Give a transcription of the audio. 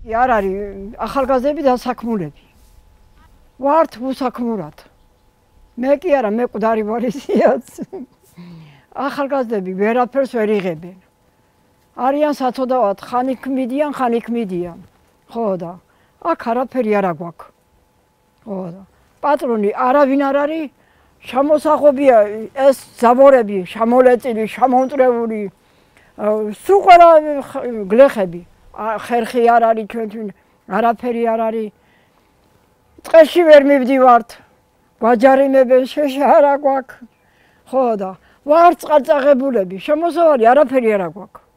არ არის ახალგაზრდები და საქმულები. ვართ უსაქმურად. მე კი არა, მე ყდარი პოლიციაც. ახალგაზრდები ვერაფერს ვერ იღებენ. არიან საწოდავად, ხან იქ მიდიან, ხან იქ მიდიან. ხო და აქ არაფერი არ აგვაქვს. ხო და პატრონი არავინ არ არის. შემოსახობია ეს ზაბორები, შემოლეწილი, შემომტრეული. სულ ყველა გლეხები. ხერხი არ არის ჩვენთვის, არაფერი არ არის. წეში ვერ მივდივართ. გვაჯარიმებენ შეშა არა გვაქვს. ხო და ვარ წყალწაღებულები, შემოსავალი არაფერი არ აქვს.